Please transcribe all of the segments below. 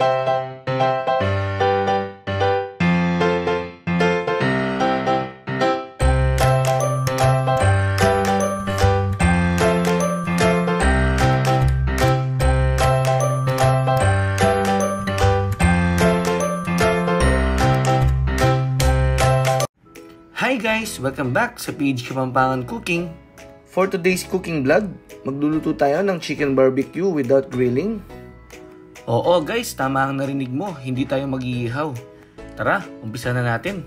Hi guys! Welcome back sa page Kapampangan Cooking. For today's cooking vlog, magluluto tayo ng chicken barbecue without grilling. Oo guys, tama ang narinig mo, hindi tayo mag-iihaw. Tara, umpisa na natin.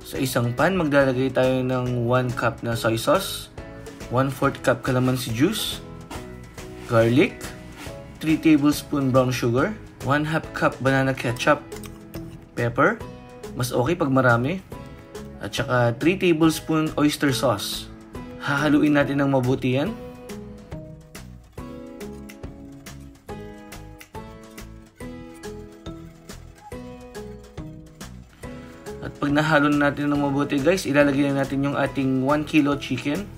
Sa isang pan, maglalagay tayo ng 1 cup na soy sauce, 1 4 cup calamansi juice, garlic, 3 tablespoon brown sugar, 1 half cup banana ketchup, pepper, mas okay pag marami. At saka 3 tablespoon oyster sauce. Hahaluin natin ng mabuti yan. At pag nahalo natin ng mabuti guys, ilalagay na natin yung ating 1 kilo chicken.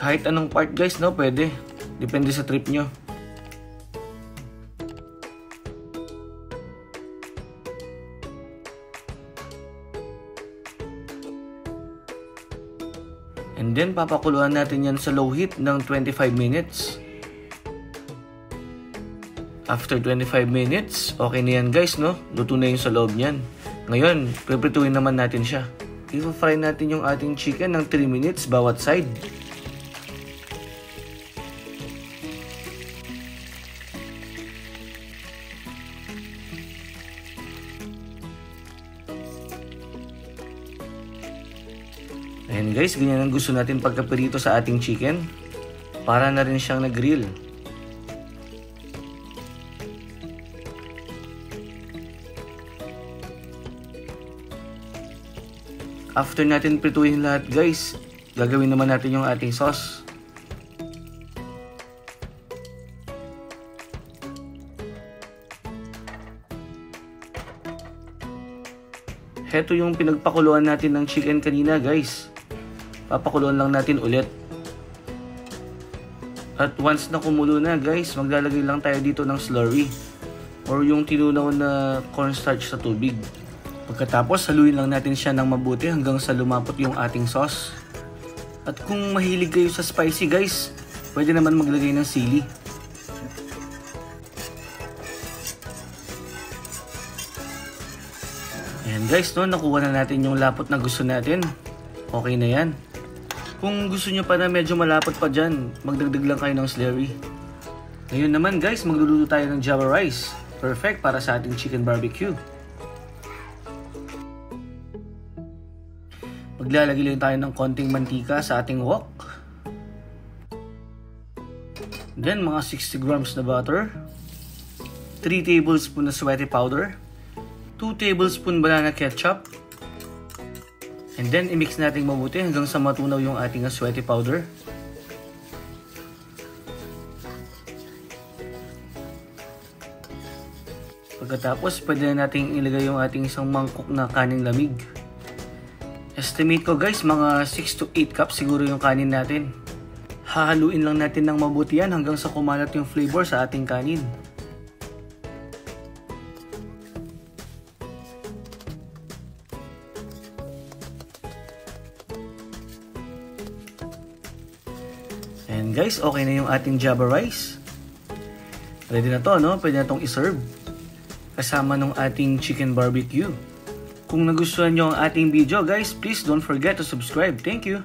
Kahit anong part guys, no, pwede. Depende sa trip nyo. And then, papakuluan natin yan sa low heat ng 25 minutes. After 25 minutes, okay na yan guys, no? Luto na yung sa loob niyan. Ngayon, piprituin naman natin siya. I-fry natin yung ating chicken ng 3 minutes bawat side. Ayan guys, ganyan ang gusto natin pagkapirito sa ating chicken. Para na rin siyang nag-grill. After natin prituhin lahat guys, gagawin naman natin yung ating sauce. Heto yung pinagpakuluan natin ng chicken kanina guys. Papakuluan lang natin ulit. At once na kumulo na guys, maglalagay lang tayo dito ng slurry. Or yung tinunaw na cornstarch sa tubig. Pagkatapos, haluin lang natin siya ng mabuti hanggang sa lumapot yung ating sauce. At kung mahilig kayo sa spicy guys, pwede naman maglagay ng sili. Ayan guys, no, nakuha na natin yung lapot na gusto natin. Okay na yan. Kung gusto nyo pa na medyo malapot pa dyan, magdagdag lang kayo ng slurry. Ngayon naman guys, magluluto tayo ng java rice. Perfect para sa ating chicken barbecue. Maglalagay lang tayo ng konting mantika sa ating wok. Then mga 60 grams na butter. 3 tablespoon na sweaty powder. 2 tablespoon banana ketchup. And then, i-mix natin mabuti hanggang sa matunaw yung ating sweaty powder. Pagkatapos, pwede na natin ilagay yung ating isang mangkok na kaning lamig. Estimate ko guys, mga 6 to 8 cups siguro yung kanin natin. Hahaluin lang natin ng mabuti yan hanggang sa kumalat yung flavor sa ating kanin. And guys, okay na yung ating java rice. Ready na to, no? Pwede na itong iserve. Kasama ng ating chicken barbecue. Kung nagustuhan nyo ang ating video, guys, please don't forget to subscribe. Thank you!